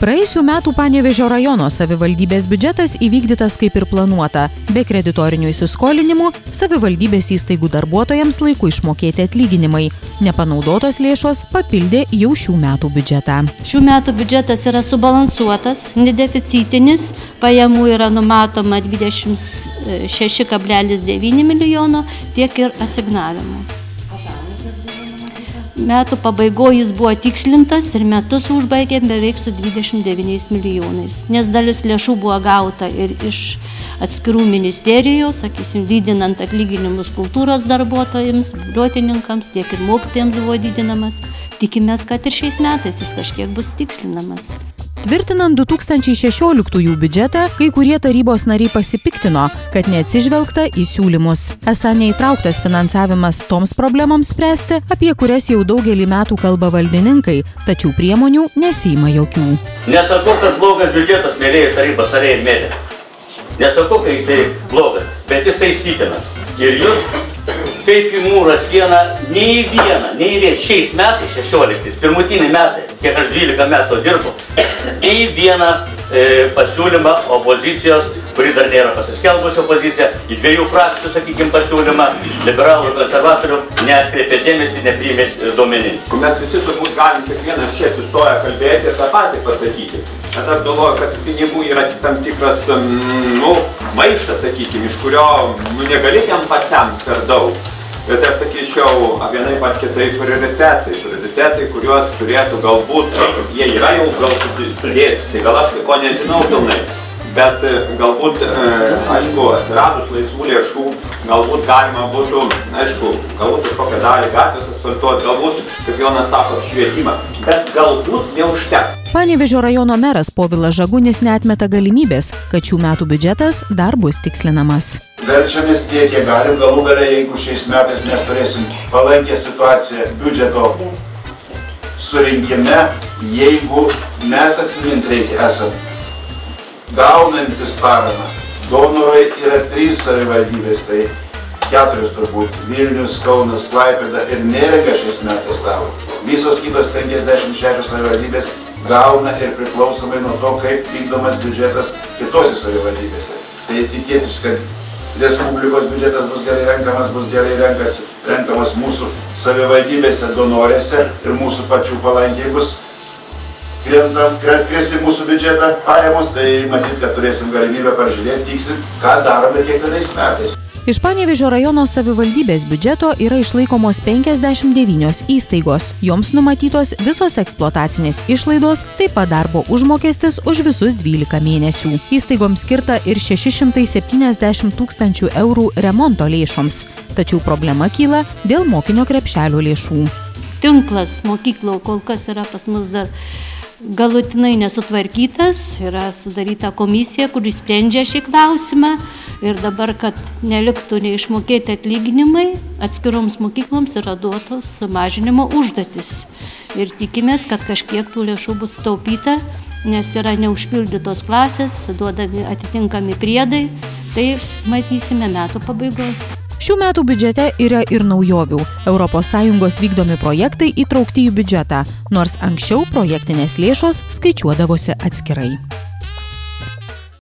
praėjusių metų panevėžio rajono savivaldybės biudžetas įvykdytas kaip ir planuota. Be kreditorinių įsiskolinimų savivaldybės įstaigų darbuotojams laiku išmokėti atlyginimai. Nepanaudotos lėšos papildė jau šių metų biudžetą. Šių metų biudžetas yra subalansuotas, nedeficitinis, pajamų yra numatoma 26,9 milijono, tiek ir asignavimų. Metų pabaigoje jis buvo tikslintas ir metus užbaigėm beveik su 29 milijonais, nes dalis lėšų buvo gauta ir iš atskirų ministerijų, sakysim, didinant atlyginimus kultūros darbuotojams, bibliotininkams, tiek ir mokytojams buvo didinamas. Tikimės, kad ir šiais metais jis kažkiek bus tikslinamas. Tvirtinant 2016 biudžetą, kai kurie tarybos nariai pasipiktino, kad neatsižvelgta į siūlymus. Esą neįtrauktas finansavimas toms problemams spręsti, apie kurias jau daugelį metų kalba valdininkai, tačiau priemonių nesima jokių. Nesakau, kad blogas biudžetas, mėlyje tarybos nariai ir mėly. Nesakau, kad jisai blogas, bet jis taisytinas. Ir jūs, kaip į mūrą sieną, nei vieną, nei vieną, šiais metais, 16, pirmutiniai metai, kiek aš 12 metų dirbu, nei vieną e, pasiūlymą opozicijos, kuri dar nėra pasiskelbusi opozicija, į dviejų frakcijų, sakykime, pasiūlymą, liberalų ir konservatorių, neatkreipė dėmesį, nepriėmė duomenin. Mes visi turbūt galim kiekvienas čia atsistoję kalbėti ir tą patį pasakyti. Bet aš galvoju, kad pinigų yra tam tikras, mm, nu, maišas, sakykime, iš kurio, nu, negali jam pasemti per daug. Bet aš sakyčiau, vienaip ar kitaip prioritetai, prioritetai, kuriuos turėtų galbūt, jie yra jau gal sudėti, tai gal aš ko nežinau pilnai. Bet e, galbūt, e, aišku, atsiradus laisvų lėšų, galbūt galima būtų, aišku, galbūt kažkokią dalį gatvės asfaltuoti, galbūt, kaip Jonas sako, švietimą, bet galbūt neužteks. Panevėžio rajono meras Povilas Žagunis neatmeta galimybės, kad šių metų biudžetas dar bus tikslinamas. Verčiamės tiek, kiek galim galų galę, jeigu šiais metais mes turėsim palankę situaciją biudžeto surinkime, jeigu mes atsimint reikia esam gaunantis paramą. Donorai yra trys savivaldybės, tai keturios turbūt - Vilnius, Kaunas, Klaipėda ir Neringa šiais metais gavo. Visos kitos 56 savivaldybės gauna ir priklausomai nuo to, kaip vykdomas biudžetas kitose savivaldybėse. Tai tikėtis, kad Respublikos biudžetas bus gerai renkamas, bus gerai renkas, renkamas mūsų savivaldybėse donorėse ir mūsų pačių palankiai bus krentam, kris į mūsų biudžetą pajamos, tai matyt, kad turėsim galimybę pažiūrėti tiksliai, ką darome kiekvienais metais. Iš Panevėžio rajono savivaldybės biudžeto yra išlaikomos 59 įstaigos. Joms numatytos visos eksploatacinės išlaidos, taip pat darbo užmokestis už visus 12 mėnesių. Įstaigoms skirta ir 670 tūkstančių eurų remonto lėšoms. Tačiau problema kyla dėl mokinio krepšelio lėšų. Tinklas mokyklų kol kas yra pas mus dar galutinai nesutvarkytas, yra sudaryta komisija, kuri sprendžia šį klausimą ir dabar, kad neliktų neišmokėti atlyginimai, atskiroms mokykloms yra duotos sumažinimo užduotis. Ir tikimės, kad kažkiek tų lėšų bus taupyta, nes yra neužpildytos klasės, duodami atitinkami priedai, tai matysime metų pabaigoje. Šių metų biudžete yra ir naujovių. ES vykdomi projektai įtraukti į biudžetą, nors anksčiau projektinės lėšos skaičiuodavosi atskirai.